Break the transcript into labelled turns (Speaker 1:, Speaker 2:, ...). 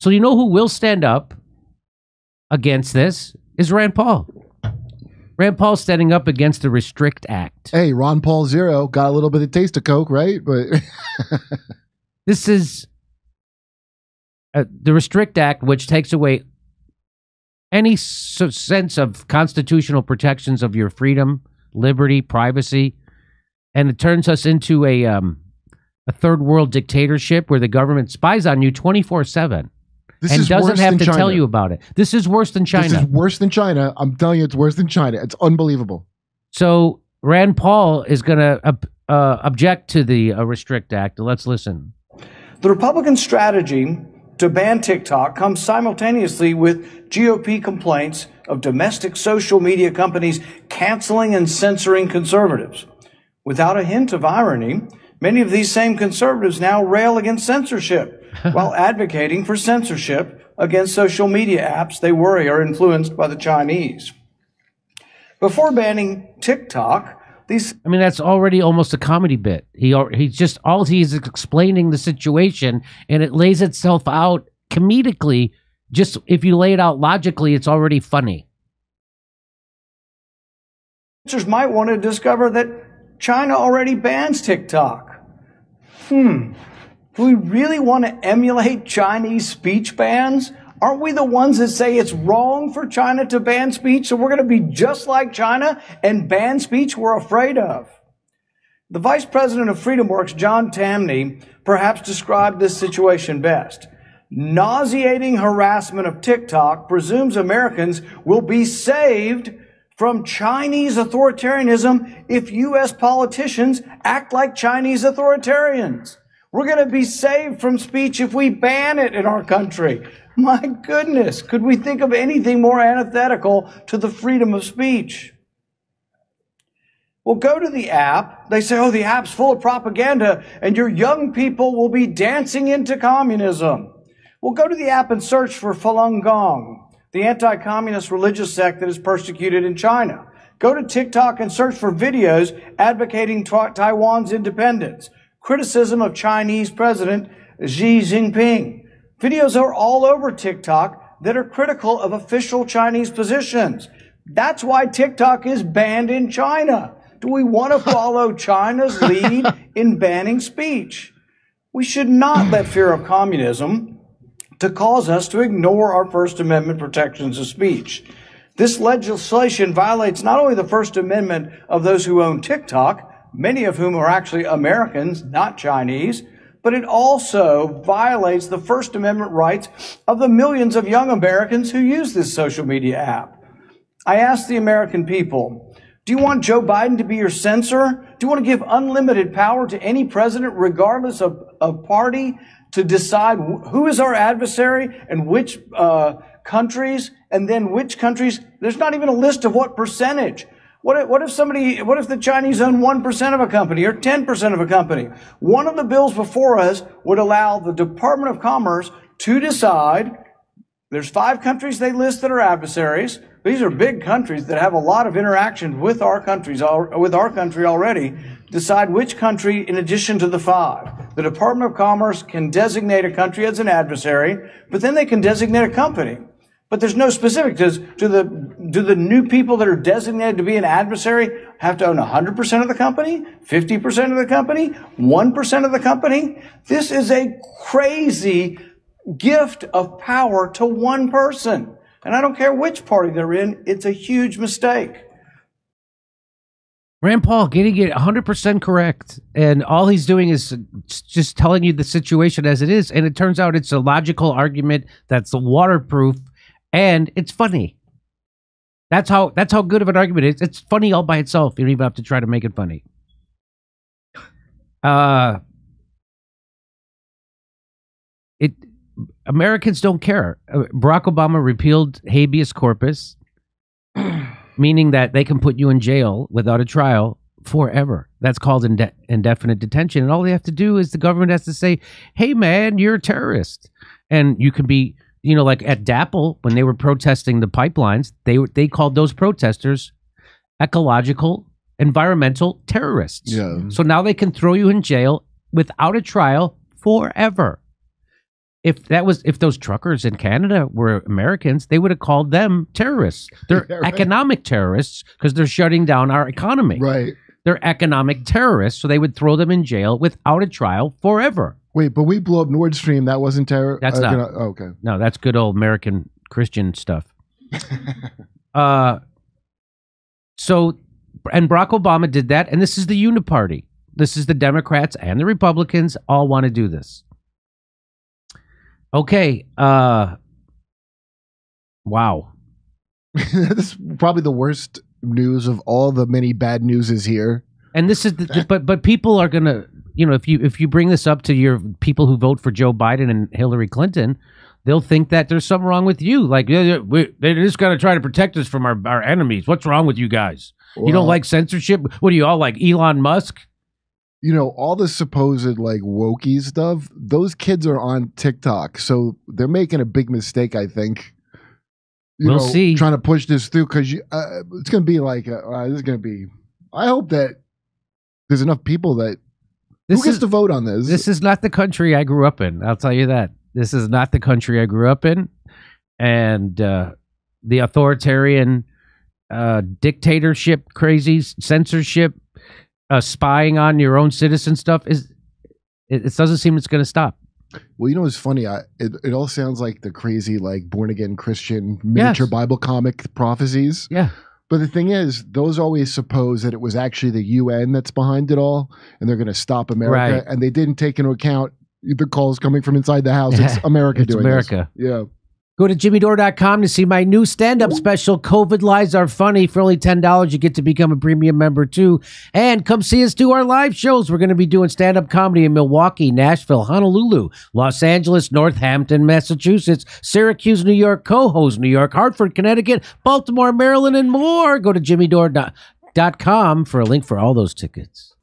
Speaker 1: So you know who will stand up against this is Rand Paul. Rand Paul standing up against the Restrict Act.
Speaker 2: Hey, Ron Paul Zero got a little bit of taste of Coke, right? But
Speaker 1: This is uh, the Restrict Act, which takes away any s- sense of constitutional protections of your freedom, liberty, privacy, and it turns us into a um, a third world dictatorship where the government spies on you twenty four seven
Speaker 2: this
Speaker 1: and
Speaker 2: is
Speaker 1: doesn't
Speaker 2: worse
Speaker 1: have
Speaker 2: than
Speaker 1: to
Speaker 2: China.
Speaker 1: tell you about it. This is worse than China.
Speaker 2: This is worse than China. I'm telling you, it's worse than China. It's unbelievable.
Speaker 1: So Rand Paul is going to uh, uh, object to the uh, Restrict Act. Let's listen.
Speaker 3: The Republican strategy to ban TikTok comes simultaneously with GOP complaints of domestic social media companies canceling and censoring conservatives. Without a hint of irony, many of these same conservatives now rail against censorship while advocating for censorship against social media apps they worry are influenced by the Chinese. Before banning TikTok, these
Speaker 1: I mean, that's already almost a comedy bit. He al- he's just all he's explaining the situation, and it lays itself out comedically. Just if you lay it out logically, it's already funny.
Speaker 3: Users might want to discover that China already bans TikTok. Hmm. Do we really want to emulate Chinese speech bans? Aren't we the ones that say it's wrong for China to ban speech, so we're going to be just like China and ban speech we're afraid of? The vice president of FreedomWorks, John Tamny, perhaps described this situation best. Nauseating harassment of TikTok presumes Americans will be saved from Chinese authoritarianism if U.S. politicians act like Chinese authoritarians. We're going to be saved from speech if we ban it in our country. My goodness, could we think of anything more antithetical to the freedom of speech? Well, go to the app. They say, oh, the app's full of propaganda and your young people will be dancing into communism. Well, go to the app and search for Falun Gong, the anti-communist religious sect that is persecuted in China. Go to TikTok and search for videos advocating Ta- Taiwan's independence, criticism of Chinese President Xi Jinping. Videos are all over TikTok that are critical of official Chinese positions. That's why TikTok is banned in China. Do we want to follow China's lead in banning speech? We should not let fear of communism to cause us to ignore our First Amendment protections of speech. This legislation violates not only the First Amendment of those who own TikTok, many of whom are actually Americans, not Chinese, but it also violates the First Amendment rights of the millions of young Americans who use this social media app. I ask the American people, do you want Joe Biden to be your censor? Do you want to give unlimited power to any president, regardless of, of party, to decide who is our adversary and which uh, countries, and then which countries? There's not even a list of what percentage. What if, what if somebody, what if the Chinese own 1% of a company or 10% of a company? One of the bills before us would allow the Department of Commerce to decide there's five countries they list that are adversaries. These are big countries that have a lot of interaction with our countries, with our country already. Decide which country, in addition to the five. The Department of Commerce can designate a country as an adversary, but then they can designate a company. But there's no specific. Does do the do the new people that are designated to be an adversary have to own 100% of the company, 50% of the company, 1% of the company? This is a crazy gift of power to one person. And I don't care which party they're in, it's a huge mistake.
Speaker 1: Rand Paul getting it 100% correct. And all he's doing is just telling you the situation as it is. And it turns out it's a logical argument that's waterproof and it's funny. That's how that's how good of an argument it is. It's funny all by itself. You don't even have to try to make it funny. Uh it Americans don't care. Uh, Barack Obama repealed habeas corpus meaning that they can put you in jail without a trial forever. That's called inde- indefinite detention. And all they have to do is the government has to say, hey, man, you're a terrorist. And you can be, you know, like at DAPL, when they were protesting the pipelines, they, were- they called those protesters ecological, environmental terrorists.
Speaker 2: Yeah. Mm-hmm.
Speaker 1: So now they can throw you in jail without a trial forever. if that was if those truckers in Canada were Americans, they would have called them terrorists. They're
Speaker 2: Yeah, right.
Speaker 1: economic terrorists because they're shutting down our economy.
Speaker 2: Right.
Speaker 1: They're economic terrorists, so they would throw them in jail without a trial forever.
Speaker 2: Wait, but we blew up Nord Stream. That wasn't terror.
Speaker 1: That's
Speaker 2: uh,
Speaker 1: not.
Speaker 2: gonna- oh, okay.
Speaker 1: No, that's good old American Christian stuff. uh, so, and Barack Obama did that, and this is the Uniparty. This is the Democrats and the Republicans all want to do this. Okay. Uh, wow.
Speaker 2: this is probably the worst news of all the many bad newses here.
Speaker 1: And this is, the, but but people are gonna, you know, if you if you bring this up to your people who vote for Joe Biden and Hillary Clinton, they'll think that there's something wrong with you. Like they're just gonna try to protect us from our, our enemies. What's wrong with you guys? you don't like censorship? What do you all like Elon Musk?
Speaker 2: you know, all the supposed like wokey stuff, those kids are on TikTok. So they're making a big mistake, I think. You
Speaker 1: We'll
Speaker 2: know,
Speaker 1: see.
Speaker 2: Trying to push this through because uh, it's going to be like, uh, uh, this is going to be. I hope that there's enough people that.
Speaker 1: This
Speaker 2: who gets
Speaker 1: is
Speaker 2: to vote on this?
Speaker 1: this is not the country I grew up in. I'll tell you that. This is not the country I grew up in, and uh, the authoritarian uh, dictatorship, crazy censorship, uh, spying on your own citizen stuff is. It, it doesn't seem it's going to stop.
Speaker 2: Well, you know what's funny? I, it, it all sounds like the crazy, like born again Christian miniature
Speaker 1: Yes.
Speaker 2: Bible comic prophecies.
Speaker 1: Yeah.
Speaker 2: But the thing is, those always suppose that it was actually the UN that's behind it all, and they're going to stop America.
Speaker 1: Right.
Speaker 2: And they didn't take into account the calls coming from inside the house. It's America
Speaker 1: It's
Speaker 2: doing this.
Speaker 1: America.
Speaker 2: Yeah.
Speaker 1: Go to jimmydore.com to see my new stand up special, COVID Lies Are Funny. For only $10, you get to become a premium member too. And come see us do our live shows. We're going to be doing stand up comedy in Milwaukee, Nashville, Honolulu, Los Angeles, Northampton, Massachusetts, Syracuse, New York, Cohoes, New York, Hartford, Connecticut, Baltimore, Maryland, and more. Go to jimmydore.com for a link for all those tickets.